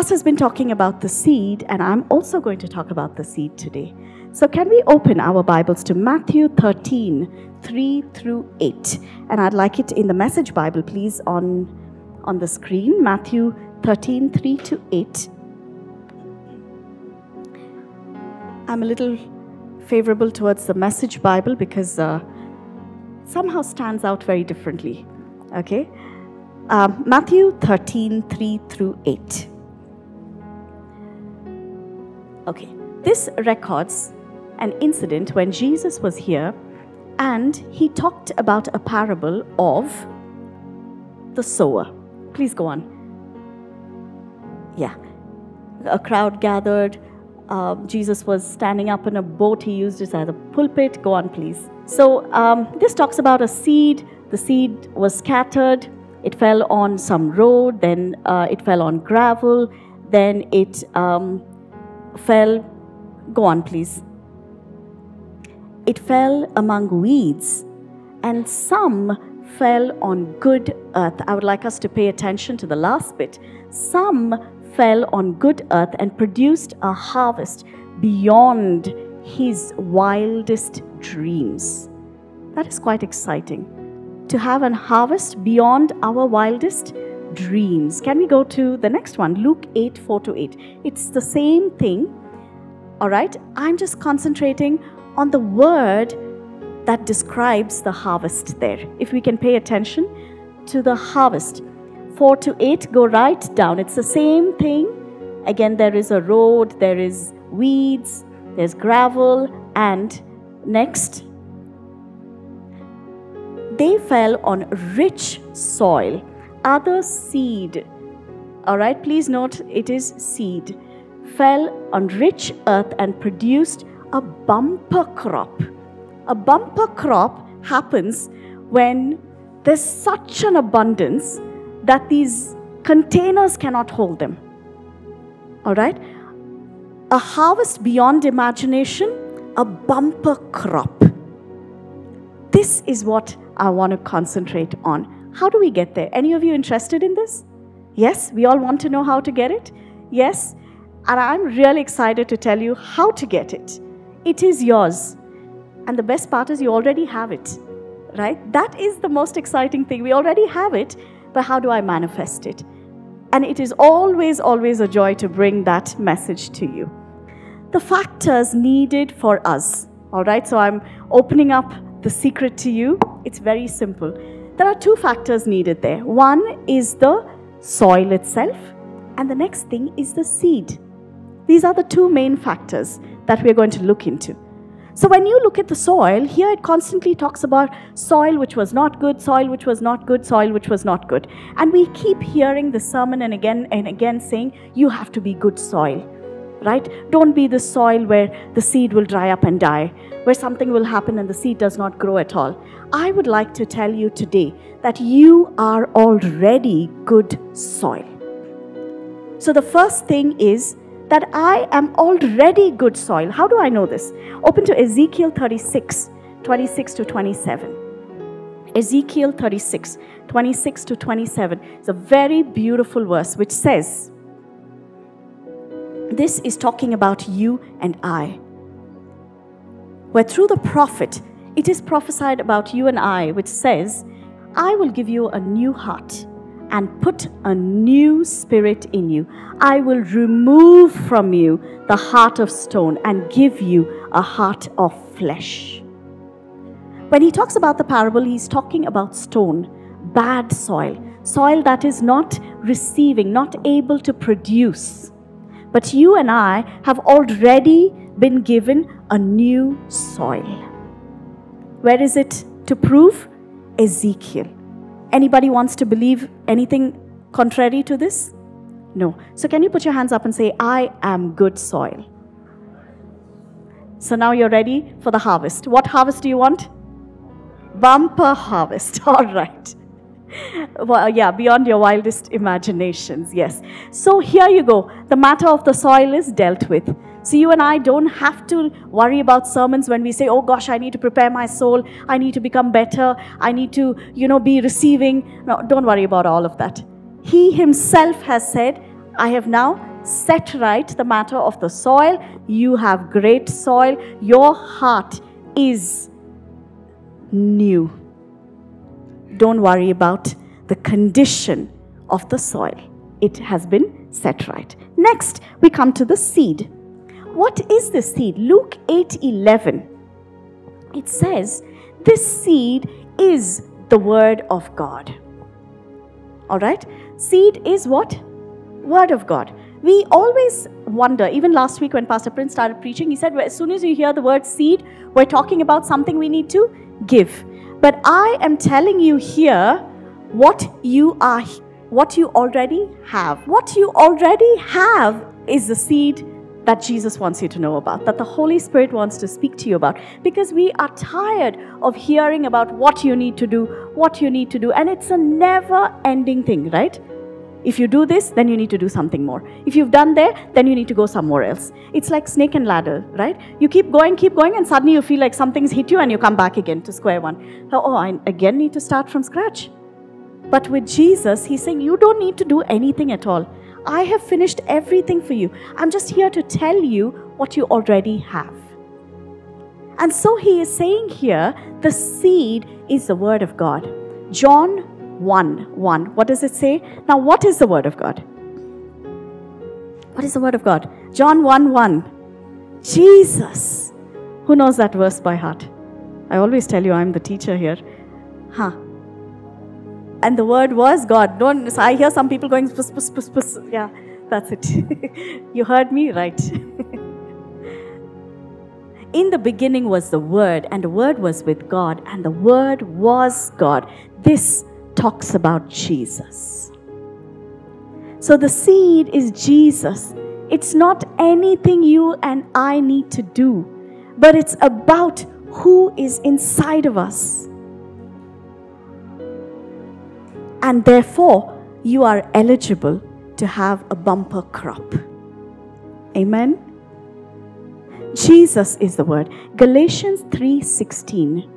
Pastor's been talking about the seed, and I'm also going to talk about the seed today. So, can we open our Bibles to Matthew 13, 3 through 8? And I'd like it in the Message Bible, please, on, on the screen. Matthew 13, 3 to 8. I'm a little favorable towards the Message Bible because uh, somehow stands out very differently. Okay? Um, Matthew 13, 3 through 8. Okay, this records an incident when Jesus was here and he talked about a parable of the sower. Please go on. Yeah. A crowd gathered. Uh, Jesus was standing up in a boat. He used it as a pulpit. Go on, please. So, um, this talks about a seed. The seed was scattered. It fell on some road, then uh, it fell on gravel, then it um, fell. Go on, please. It fell among weeds, and some fell on good earth. I would like us to pay attention to the last bit. Some fell on good earth and produced a harvest beyond his wildest dreams. That is quite exciting. To have an harvest beyond our wildest dreams. Can we go to the next one? Luke 8 4 to 8. It's the same thing. All right. I'm just concentrating on the word that describes the harvest there. If we can pay attention to the harvest. 4 to 8, go right down. It's the same thing. Again, there is a road, there is weeds, there's gravel, and next, they fell on rich soil. Other seed, all right, please note it is seed, fell on rich earth and produced a bumper crop. A bumper crop happens when there's such an abundance that these containers cannot hold them. All right? A harvest beyond imagination, a bumper crop. This is what I want to concentrate on. How do we get there? Any of you interested in this? Yes? We all want to know how to get it? Yes? And I'm really excited to tell you how to get it. It is yours. And the best part is you already have it, right? That is the most exciting thing. We already have it, but how do I manifest it? And it is always, always a joy to bring that message to you. The factors needed for us, all right? So I'm opening up the secret to you. It's very simple. There are two factors needed there. One is the soil itself, and the next thing is the seed. These are the two main factors that we're going to look into. So when you look at the soil, here it constantly talks about soil which was not good, soil which was not good, soil which was not good. And we keep hearing the sermon and again and again saying, you have to be good soil. Right? Don't be the soil where the seed will dry up and die, where something will happen and the seed does not grow at all. I would like to tell you today that you are already good soil. So the first thing is that I am already good soil. How do I know this? Open to Ezekiel 36, 26 to 27. Ezekiel 36, 26 to 27. It's a very beautiful verse which says, This is talking about you and I. Where through the prophet, it is prophesied about you and I, which says, I will give you a new heart and put a new spirit in you. I will remove from you the heart of stone and give you a heart of flesh. When he talks about the parable, he's talking about stone, bad soil, soil that is not receiving, not able to produce. But you and I have already been given a new soil. Where is it to prove? Ezekiel. Anybody wants to believe anything contrary to this? No. So can you put your hands up and say, I am good soil? So now you're ready for the harvest. What harvest do you want? Bumper harvest. All right. Well, yeah, beyond your wildest imaginations, yes. So here you go. The matter of the soil is dealt with. So you and I don't have to worry about sermons when we say, oh gosh, I need to prepare my soul. I need to become better. I need to, you know, be receiving. No, don't worry about all of that. He himself has said, I have now set right the matter of the soil. You have great soil. Your heart is new. Don't worry about the condition of the soil, it has been set right. Next, we come to the seed. What is the seed? Luke 8 11. It says, This seed is the word of God. All right? Seed is what? Word of God. We always wonder, even last week when Pastor Prince started preaching, he said, as soon as you hear the word seed, we're talking about something we need to give. But I am telling you here what you are, what you already have. What you already have is the seed that Jesus wants you to know about, that the Holy Spirit wants to speak to you about. Because we are tired of hearing about what you need to do, what you need to do, and it's a never ending thing, right? If you do this, then you need to do something more. If you've done there, then you need to go somewhere else. It's like snake and ladder, right? You keep going, keep going, and suddenly you feel like something's hit you and you come back again to square one. Oh, I again need to start from scratch. But with Jesus, He's saying, You don't need to do anything at all. I have finished everything for you. I'm just here to tell you what you already have. And so He is saying here, the seed is the Word of God. John 1 1. What does it say? Now, what is the Word of God? What is the Word of God? John 1 1. Jesus. Who knows that verse by heart? I always tell you I'm the teacher here. Huh. And the Word was God. Don't, I hear some people going. Yeah, that's it. you heard me? Right. In the beginning was the Word, and the Word was with God, and the Word was God. This talks about Jesus. So the seed is Jesus. It's not anything you and I need to do, but it's about who is inside of us. And therefore, you are eligible to have a bumper crop. Amen. Jesus is the word. Galatians 3:16.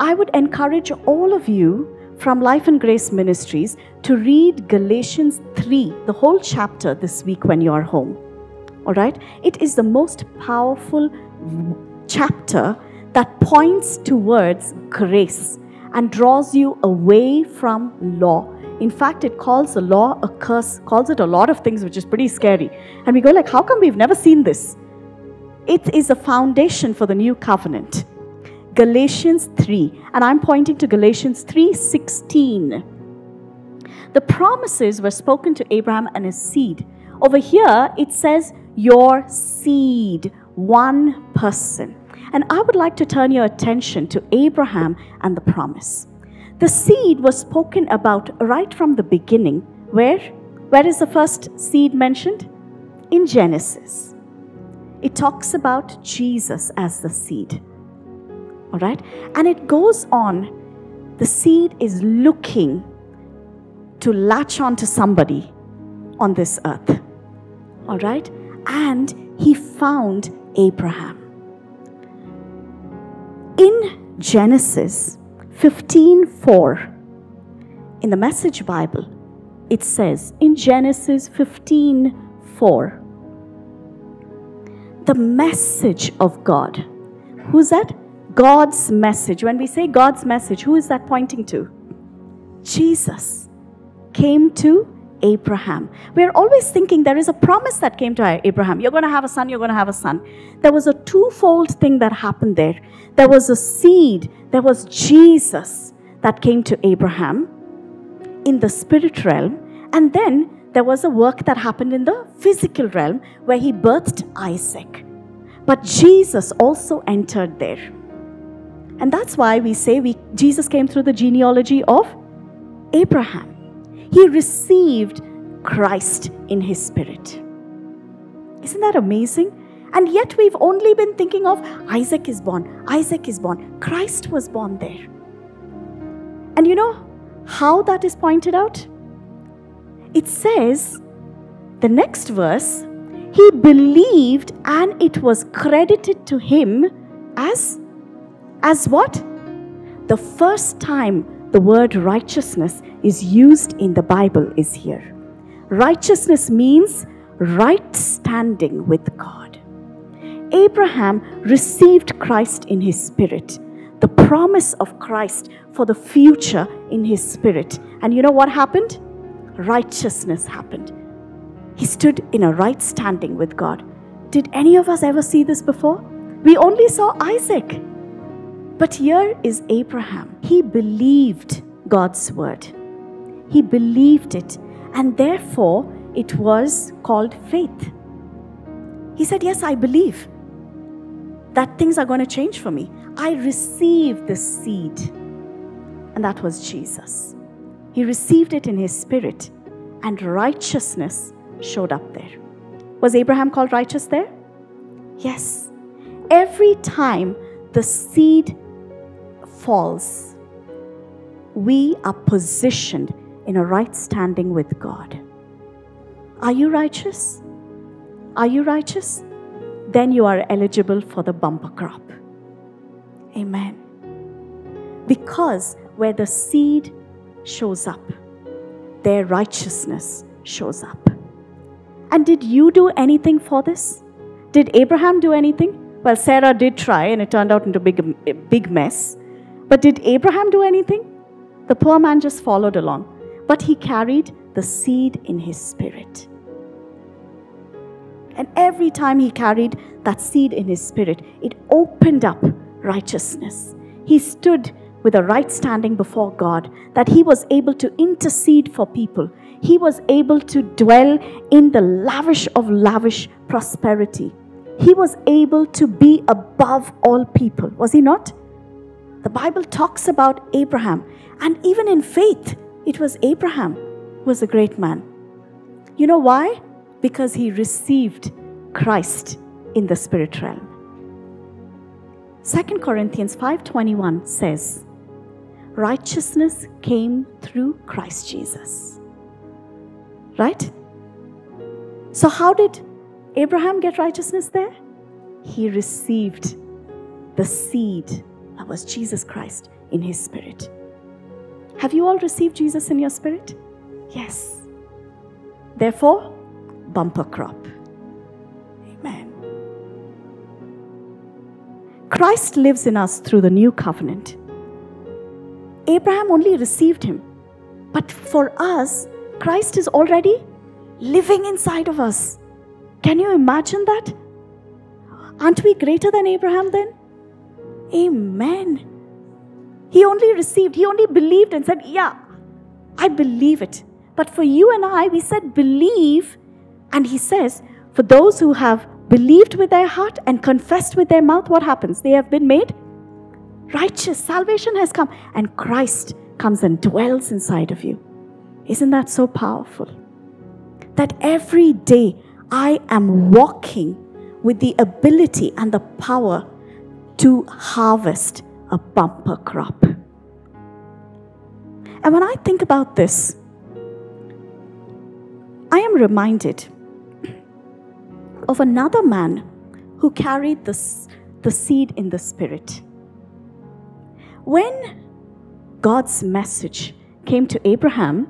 I would encourage all of you from Life in Grace Ministries to read Galatians 3, the whole chapter this week when you are home. All right? It is the most powerful chapter that points towards grace and draws you away from law. In fact, it calls the law a curse, calls it a lot of things, which is pretty scary. And we go like, how come we've never seen this? It is a foundation for the new covenant. Galatians 3, and I'm pointing to Galatians 3:16. The promises were spoken to Abraham and his seed. Over here, it says your seed, one person. And I would like to turn your attention to Abraham and the promise. The seed was spoken about right from the beginning. Where? Where is the first seed mentioned? In Genesis. It talks about Jesus as the seed. All right? And it goes on. The seed is looking to latch on to somebody on this earth. All right? And he found Abraham. In Genesis 15:4 in the Message Bible it says in Genesis 15:4 the message of God. Who's that? God's message. When we say God's message, who is that pointing to? Jesus came to Abraham. We're always thinking there is a promise that came to Abraham. You're going to have a son, you're going to have a son. There was a twofold thing that happened there. There was a seed, there was Jesus that came to Abraham in the spirit realm, and then there was a work that happened in the physical realm where he birthed Isaac. But Jesus also entered there. And that's why we say we, Jesus came through the genealogy of Abraham. He received Christ in his spirit. Isn't that amazing? And yet we've only been thinking of Isaac is born, Isaac is born, Christ was born there. And you know how that is pointed out? It says, the next verse, he believed and it was credited to him as as what? The first time the word righteousness is used in the Bible is here. Righteousness means right standing with God. Abraham received Christ in his spirit, the promise of Christ for the future in his spirit. And you know what happened? Righteousness happened. He stood in a right standing with God. Did any of us ever see this before? We only saw Isaac. But here is Abraham. He believed God's word, he believed it, and therefore it was called faith. He said, Yes, I believe that things are going to change for me. I receive the seed. And that was Jesus. He received it in his spirit, and righteousness showed up there. Was Abraham called righteous there? Yes. Every time the seed falls, we are positioned in a right standing with God. Are you righteous? Are you righteous? Then you are eligible for the bumper crop. Amen. Because where the seed shows up, their righteousness shows up. And did you do anything for this? Did Abraham do anything? Well, Sarah did try and it turned out into a big, big mess. But did Abraham do anything? The poor man just followed along. But he carried the seed in his spirit. And every time he carried that seed in his spirit, it opened up righteousness. He stood with a right standing before God, that he was able to intercede for people. He was able to dwell in the lavish of lavish prosperity. He was able to be above all people, was he not? The Bible talks about Abraham, and even in faith, it was Abraham who was a great man. You know why? Because he received Christ in the spirit realm. 2 Corinthians 5:21 says, righteousness came through Christ Jesus. Right? So how did Abraham get righteousness there? He received the seed that was Jesus Christ in his spirit. Have you all received Jesus in your spirit? Yes. Therefore, bumper crop. Amen. Christ lives in us through the new covenant. Abraham only received him. But for us, Christ is already living inside of us. Can you imagine that? Aren't we greater than Abraham then? Amen. He only received, he only believed and said, Yeah, I believe it. But for you and I, we said, Believe. And he says, For those who have believed with their heart and confessed with their mouth, what happens? They have been made righteous. Salvation has come, and Christ comes and dwells inside of you. Isn't that so powerful? That every day I am walking with the ability and the power to harvest a bumper crop. And when I think about this, I am reminded of another man who carried this, the seed in the spirit. When God's message came to Abraham,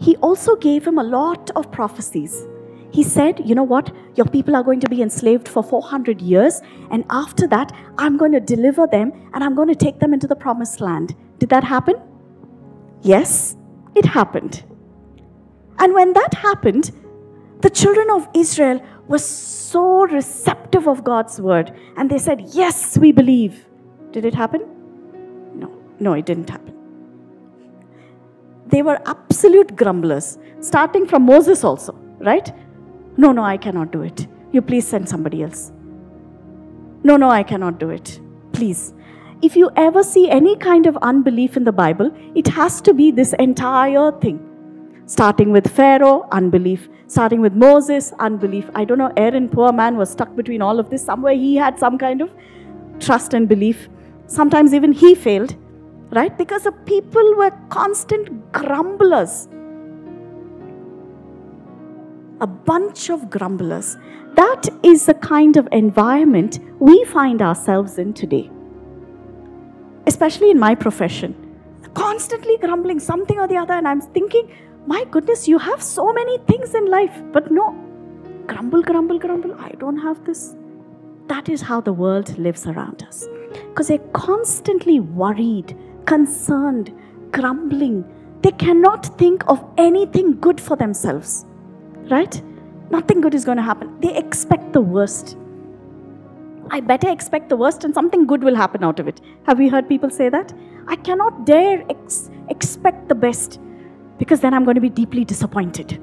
he also gave him a lot of prophecies. He said, You know what? Your people are going to be enslaved for 400 years, and after that, I'm going to deliver them and I'm going to take them into the promised land. Did that happen? Yes, it happened. And when that happened, the children of Israel were so receptive of God's word, and they said, Yes, we believe. Did it happen? No, no, it didn't happen. They were absolute grumblers, starting from Moses also, right? No, no, I cannot do it. You please send somebody else. No, no, I cannot do it. Please. If you ever see any kind of unbelief in the Bible, it has to be this entire thing. Starting with Pharaoh, unbelief. Starting with Moses, unbelief. I don't know, Aaron, poor man, was stuck between all of this. Somewhere he had some kind of trust and belief. Sometimes even he failed right? Because the people were constant grumblers. A bunch of grumblers. That is the kind of environment we find ourselves in today, especially in my profession. Constantly grumbling something or the other, and I'm thinking, my goodness, you have so many things in life, but no, grumble, grumble, grumble. I don't have this. That is how the world lives around us. Because they're constantly worried, concerned, grumbling. They cannot think of anything good for themselves. Right? Nothing good is going to happen. They expect the worst. I better expect the worst and something good will happen out of it. Have you heard people say that? I cannot dare ex- expect the best because then I'm going to be deeply disappointed.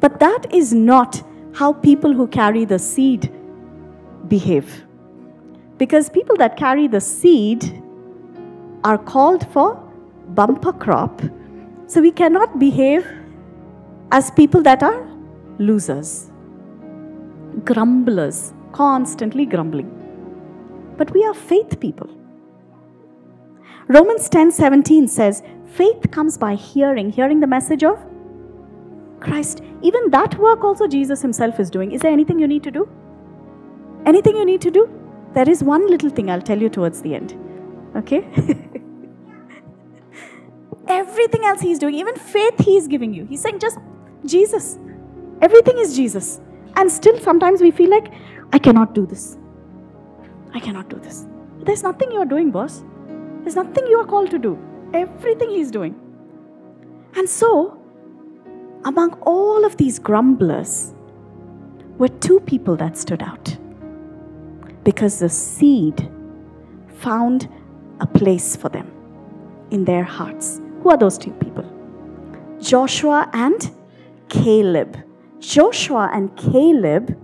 But that is not how people who carry the seed behave. Because people that carry the seed are called for bumper crop. So we cannot behave as people that are losers, grumblers, constantly grumbling. But we are faith people. Romans 10 17 says, faith comes by hearing, hearing the message of Christ. Even that work also Jesus himself is doing. Is there anything you need to do? Anything you need to do? There is one little thing I'll tell you towards the end. Okay? Everything else he's doing, even faith he's giving you. He's saying just Jesus. Everything is Jesus. And still sometimes we feel like, I cannot do this. I cannot do this. There's nothing you are doing, boss. There's nothing you are called to do. Everything he's doing. And so, among all of these grumblers were two people that stood out because the seed found a place for them in their hearts. Who are those two people? Joshua and Caleb. Joshua and Caleb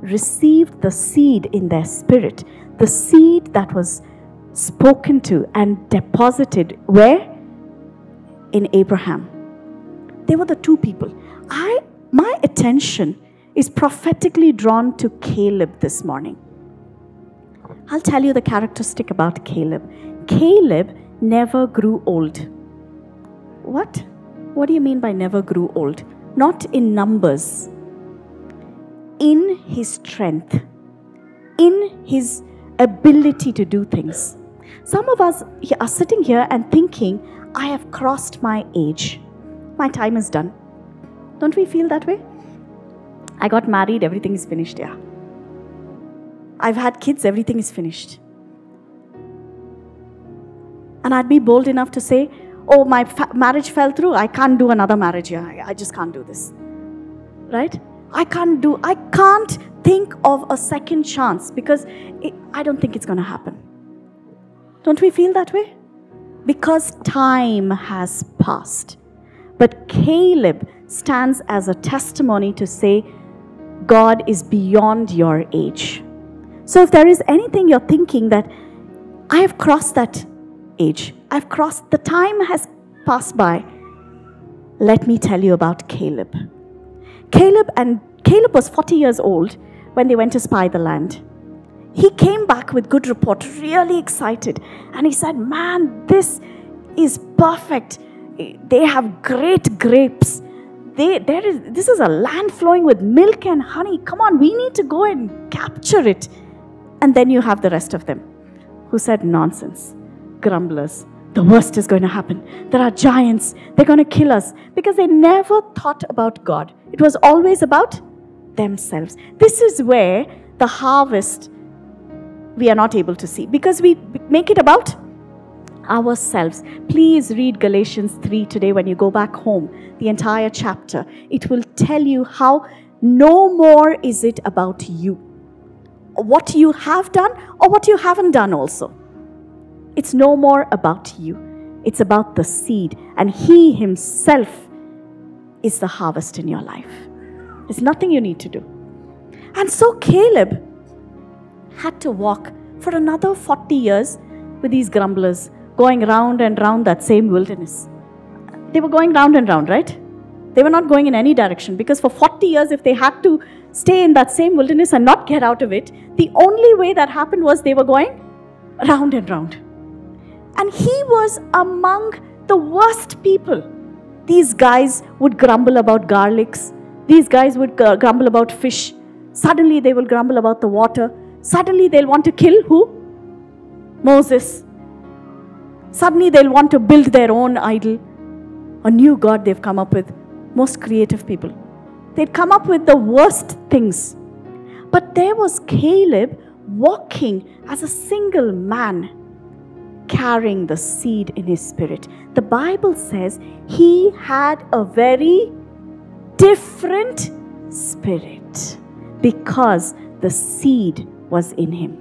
received the seed in their spirit, the seed that was spoken to and deposited where? In Abraham they were the two people. I, my attention is prophetically drawn to Caleb this morning. I'll tell you the characteristic about Caleb. Caleb never grew old. What? What do you mean by never grew old? Not in numbers, in his strength, in his ability to do things. Some of us are sitting here and thinking, I have crossed my age my time is done. Don't we feel that way? I got married, everything is finished, yeah. I've had kids, everything is finished. And I'd be bold enough to say, oh, my fa- marriage fell through, I can't do another marriage, yeah, I, I just can't do this. Right? I can't do, I can't think of a second chance because it, I don't think it's going to happen. Don't we feel that way? Because time has passed. But Caleb stands as a testimony to say, God is beyond your age. So if there is anything you're thinking that I have crossed that age, I've crossed, the time has passed by, let me tell you about Caleb. Caleb and Caleb was 40 years old when they went to spy the land. He came back with good report, really excited, and he said, "Man, this is perfect they have great grapes. They, there is, this is a land flowing with milk and honey. Come on, we need to go and capture it. And then you have the rest of them who said, Nonsense, grumblers. The worst is going to happen. There are giants. They're going to kill us. Because they never thought about God. It was always about themselves. This is where the harvest we are not able to see because we make it about ourselves. Please read Galatians 3 today when you go back home, the entire chapter. It will tell you how no more is it about you. What you have done or what you haven't done, also. It's no more about you. It's about the seed, and He Himself is the harvest in your life. There's nothing you need to do. And so Caleb had to walk for another 40 years with these grumblers going round and round that same wilderness. They were going round and round, right? They were not going in any direction because for 40 years, if they had to stay in that same wilderness and not get out of it, the only way that happened was they were going round and round. And he was among the worst people. These guys would grumble about garlics, these guys would uh, grumble about fish. Suddenly, they will grumble about the water. Suddenly, they'll want to kill who? Moses. Suddenly they'll want to build their own idol, a new God they've come up with. most creative people. They'd come up with the worst things. But there was Caleb walking as a single man, carrying the seed in his spirit. The Bible says he had a very different spirit because the seed was in him.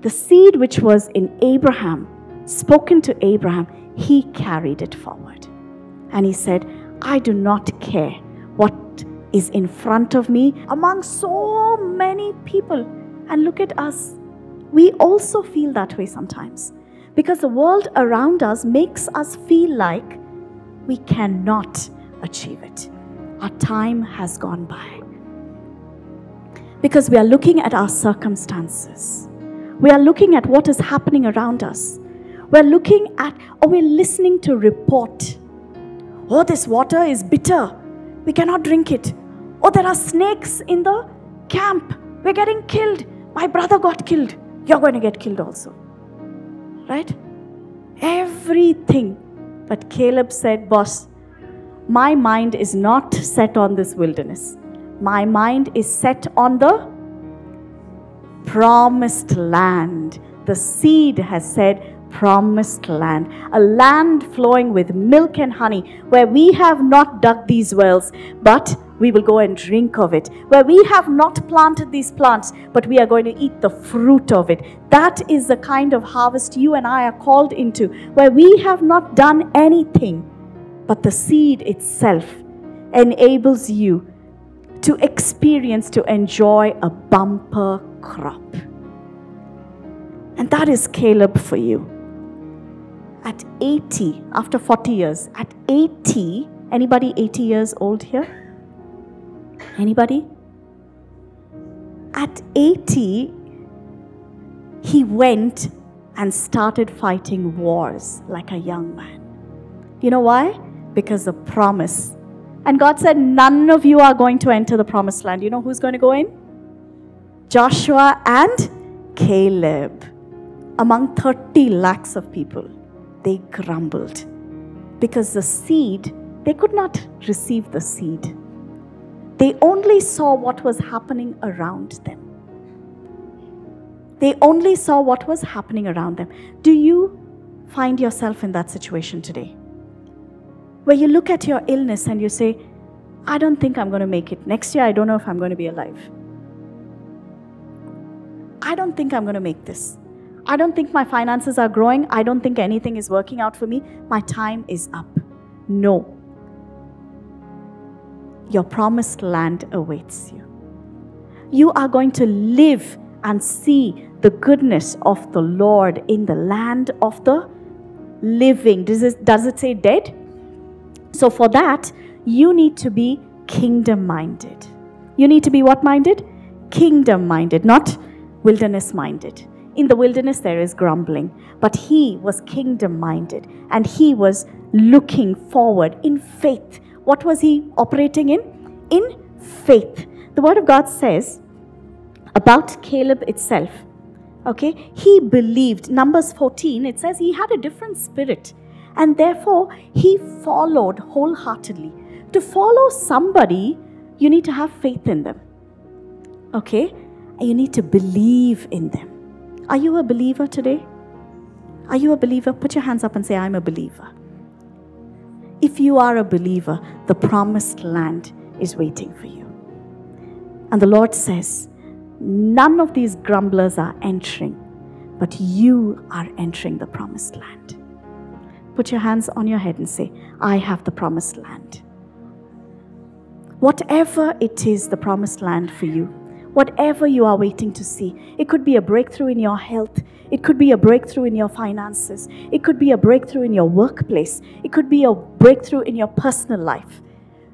The seed which was in Abraham, spoken to Abraham, he carried it forward. And he said, I do not care what is in front of me among so many people. And look at us. We also feel that way sometimes because the world around us makes us feel like we cannot achieve it. Our time has gone by. Because we are looking at our circumstances, we are looking at what is happening around us. We're looking at, or we're listening to report. Oh, this water is bitter. We cannot drink it. Oh, there are snakes in the camp. We're getting killed. My brother got killed. You're going to get killed also. Right? Everything. But Caleb said, Boss, my mind is not set on this wilderness. My mind is set on the promised land. The seed has said, promised land, a land flowing with milk and honey, where we have not dug these wells, but we will go and drink of it. Where we have not planted these plants, but we are going to eat the fruit of it. That is the kind of harvest you and I are called into, where we have not done anything, but the seed itself enables you to experience, to enjoy a bumper crop. And that is Caleb for you. At 80, after 40 years, at 80, anybody 80 years old here? Anybody? At 80, he went and started fighting wars like a young man. You know why? Because the promise. And God said, None of you are going to enter the promised land. You know who's going to go in? Joshua and Caleb. Among 30 lakhs of people, they grumbled because the seed, they could not receive the seed. They only saw what was happening around them. They only saw what was happening around them. Do you find yourself in that situation today? Where you look at your illness and you say, I don't think I'm going to make it. Next year, I don't know if I'm going to be alive. I don't think I'm going to make this. I don't think my finances are growing. I don't think anything is working out for me. My time is up. No, your promised land awaits you. You are going to live and see the goodness of the Lord in the land of the living. Does it, does it say dead? So, for that, you need to be kingdom minded. You need to be what minded? Kingdom minded, not wilderness minded. In the wilderness, there is grumbling, but he was kingdom minded and he was looking forward in faith what was he operating in? In faith. The Word of God says about Caleb itself, okay, he believed. Numbers 14, it says he had a different spirit and therefore he followed wholeheartedly. To follow somebody, you need to have faith in them, okay, you need to believe in them. Are you a believer today? Are you a believer? Put your hands up and say, I'm a believer. If you are a believer, the promised land is waiting for you. And the Lord says, None of these grumblers are entering, but you are entering the promised land. Put your hands on your head and say, I have the promised land. Whatever it is, the promised land for you, whatever you are waiting to see. It could be a breakthrough in your health. It could be a breakthrough in your finances. It could be a breakthrough in your workplace. It could be a breakthrough in your personal life.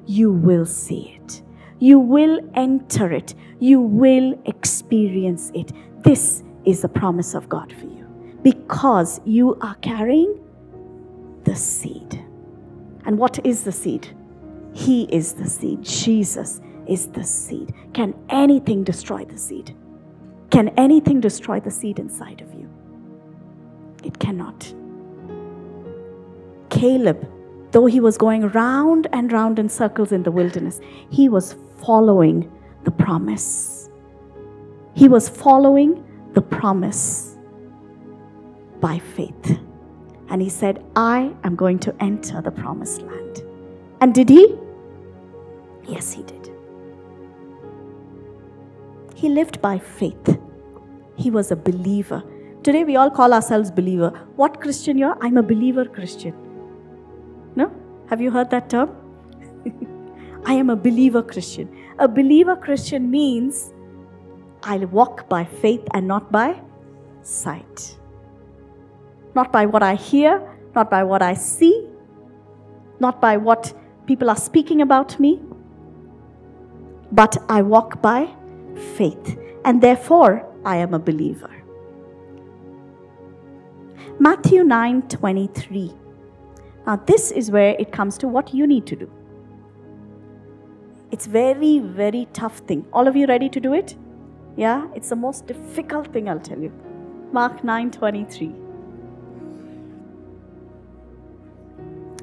You will see it. You will enter it. You will experience it. This is the promise of God for you because you are carrying the seed. And what is the seed? He is the seed. Jesus is the seed. Can anything destroy the seed? Can anything destroy the seed inside of you? It cannot. Caleb, though he was going round and round in circles in the wilderness, he was following the promise. He was following the promise by faith. And he said, I am going to enter the promised land. And did he? Yes, he did. He lived by faith. He was a believer. Today we all call ourselves believer. What Christian you are? I'm a believer Christian. No? Have you heard that term? I am a believer Christian. A believer Christian means I walk by faith and not by sight. Not by what I hear, not by what I see, not by what people are speaking about me, but I walk by faith. And therefore, I am a believer. Matthew 9 23. Now, this is where it comes to what you need to do. It's very, very tough thing. All of you ready to do it? Yeah, it's the most difficult thing I'll tell you. Mark 9 23.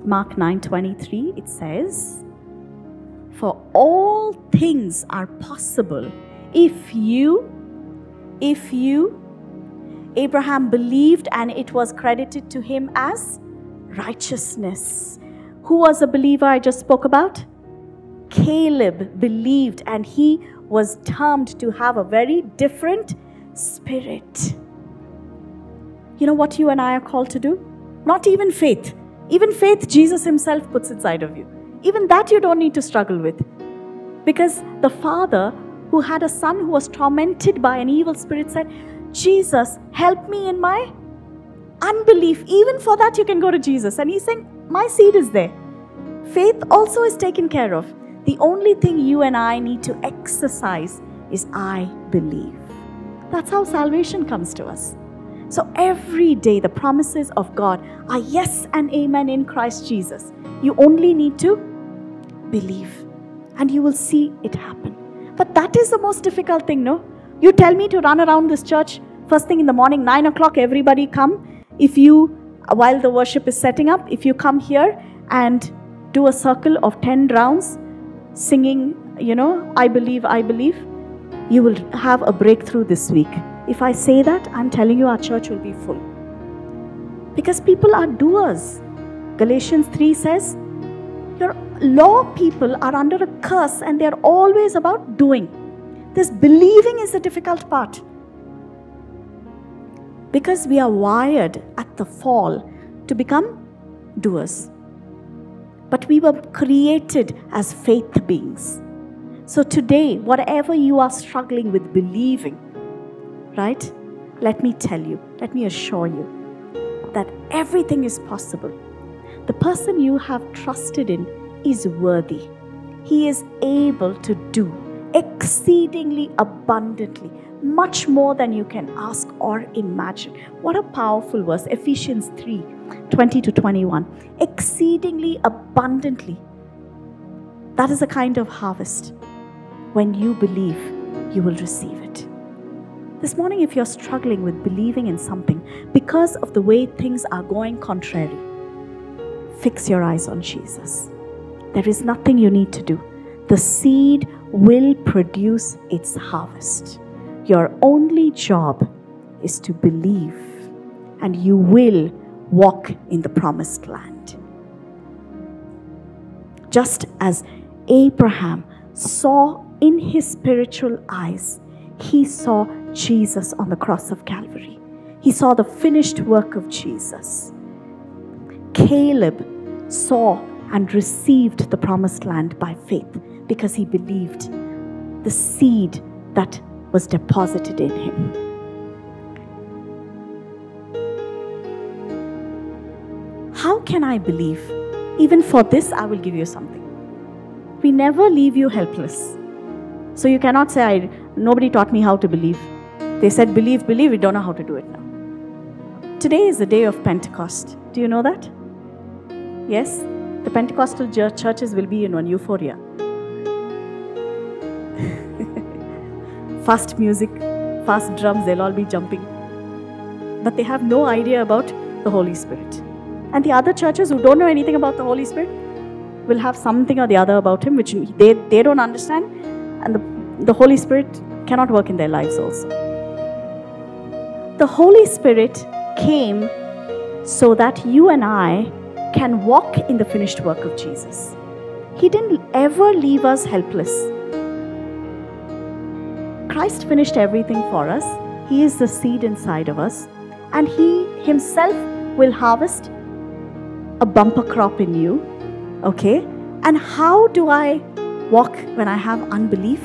Mark 9 23, it says, For all things are possible if you, if you, Abraham believed and it was credited to him as righteousness. Who was a believer I just spoke about? Caleb believed and he was termed to have a very different spirit. You know what you and I are called to do? Not even faith. Even faith, Jesus Himself puts inside of you. Even that you don't need to struggle with. Because the Father who had a son who was tormented by an evil spirit said, Jesus, help me in my unbelief. Even for that, you can go to Jesus. And he's saying, My seed is there. Faith also is taken care of. The only thing you and I need to exercise is I believe. That's how salvation comes to us. So every day, the promises of God are yes and amen in Christ Jesus. You only need to believe, and you will see it happen. But that is the most difficult thing, no? You tell me to run around this church first thing in the morning, 9 o'clock, everybody come. If you, while the worship is setting up, if you come here and do a circle of 10 rounds, singing, you know, I believe, I believe, you will have a breakthrough this week. If I say that, I'm telling you our church will be full. Because people are doers. Galatians 3 says, Your law people are under a curse and they're always about doing. This believing is the difficult part. Because we are wired at the fall to become doers. But we were created as faith beings. So today, whatever you are struggling with believing, right? Let me tell you, let me assure you that everything is possible. The person you have trusted in is worthy. He is able to do exceedingly abundantly, much more than you can ask or imagine. What a powerful verse, Ephesians 3 20 to 21. Exceedingly abundantly. That is a kind of harvest. When you believe, you will receive it. This morning, if you're struggling with believing in something because of the way things are going contrary, fix your eyes on Jesus. There is nothing you need to do. The seed will produce its harvest. Your only job is to believe, and you will walk in the promised land. Just as Abraham saw in his spiritual eyes, he saw Jesus on the cross of Calvary. He saw the finished work of Jesus. Caleb saw and received the promised land by faith because he believed the seed that was deposited in him. How can I believe? Even for this, I will give you something. We never leave you helpless. So you cannot say, I, nobody taught me how to believe. They said, believe, believe, we don't know how to do it now. Today is the day of Pentecost. Do you know that? Yes? The Pentecostal churches will be in one euphoria. Fast music, fast drums, they'll all be jumping. But they have no idea about the Holy Spirit. And the other churches who don't know anything about the Holy Spirit will have something or the other about Him which they, they don't understand, and the, the Holy Spirit cannot work in their lives also. The Holy Spirit came so that you and I can walk in the finished work of Jesus. He didn't ever leave us helpless. Christ finished everything for us. He is the seed inside of us, and He Himself will harvest a bumper crop in you. Okay? And how do I walk when I have unbelief?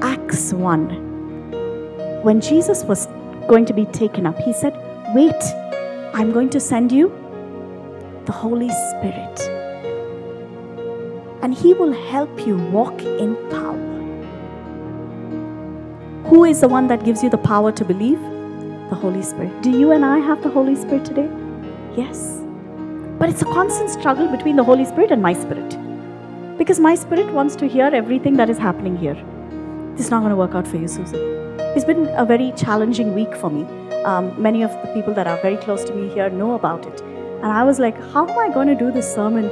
Acts 1. When Jesus was going to be taken up, He said, Wait, I'm going to send you the Holy Spirit. And He will help you walk in power. Who is the one that gives you the power to believe? The Holy Spirit. Do you and I have the Holy Spirit today? Yes. But it's a constant struggle between the Holy Spirit and my spirit. Because my spirit wants to hear everything that is happening here. This is not going to work out for you, Susan. It's been a very challenging week for me. Um, many of the people that are very close to me here know about it. And I was like, how am I going to do this sermon?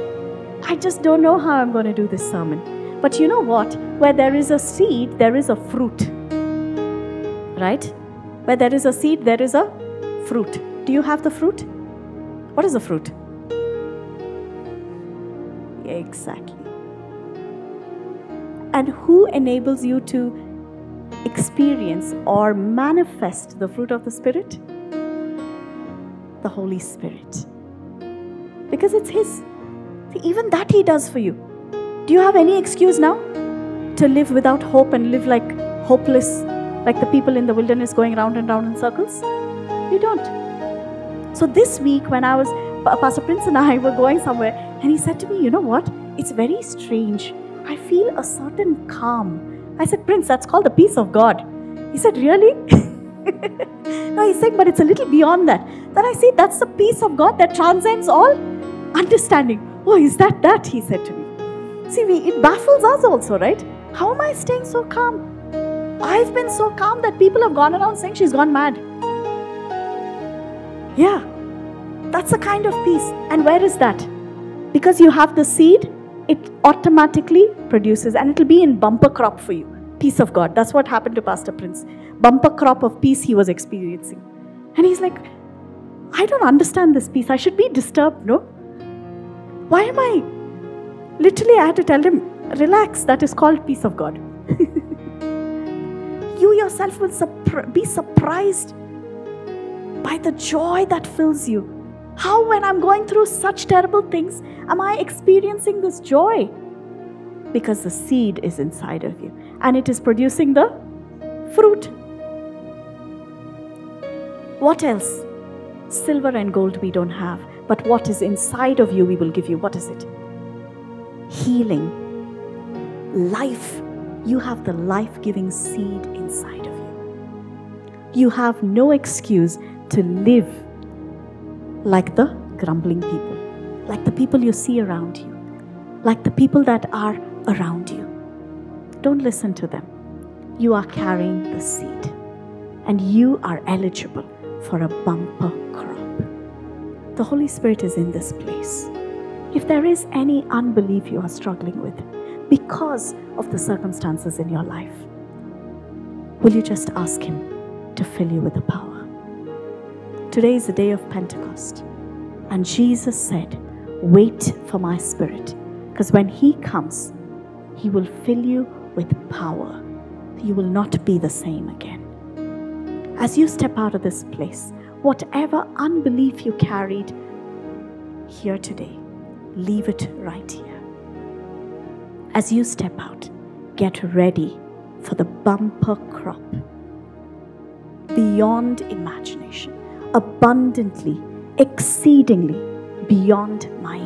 I just don't know how I'm going to do this sermon. But you know what? Where there is a seed, there is a fruit. Right? Where there is a seed, there is a fruit. Do you have the fruit? What is the fruit? Exactly. And who enables you to experience or manifest the fruit of the Spirit? The Holy Spirit. Because it's His. See, Even that He does for you. Do you have any excuse now to live without hope and live like hopeless, like the people in the wilderness going round and round in circles? You don't. So this week, when I was, Pastor Prince and I were going somewhere, and he said to me, You know what? It's very strange. I feel a certain calm. I said, Prince, that's called the peace of God. He said, Really? no, he's saying, But it's a little beyond that. Then I see that's the peace of God that transcends all understanding. Oh, is that that? He said to me. See, we, it baffles us also, right? How am I staying so calm? I've been so calm that people have gone around saying she's gone mad. Yeah, that's a kind of peace. And where is that? Because you have the seed, it automatically produces, and it'll be in bumper crop for you. Peace of God. That's what happened to Pastor Prince. Bumper crop of peace he was experiencing. And he's like, I don't understand this peace. I should be disturbed, no? Why am I? Literally, I had to tell him, relax, that is called peace of God. you yourself will be surprised by the joy that fills you. How, when I'm going through such terrible things, am I experiencing this joy? Because the seed is inside of you and it is producing the fruit. What else? Silver and gold we don't have, but what is inside of you we will give you. What is it? Healing, life. You have the life giving seed inside of you. You have no excuse to live like the grumbling people, like the people you see around you, like the people that are around you. Don't listen to them. You are carrying the seed, and you are eligible for a bumper crop. The Holy Spirit is in this place. If there is any unbelief you are struggling with because of the circumstances in your life, will you just ask Him to fill you with the power? Today is the day of Pentecost. And Jesus said, Wait for my spirit. Because when He comes, He will fill you with power. You will not be the same again. As you step out of this place, whatever unbelief you carried here today, leave it right here. As you step out, get ready for the bumper crop beyond imagination abundantly, exceedingly, beyond my